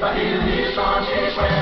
pas il n'y